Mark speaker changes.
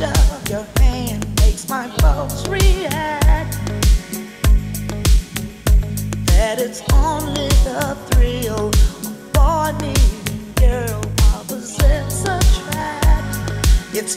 Speaker 1: of your hand makes my pulse react. That it's only the thrill boy meeting girl opposites attract. It's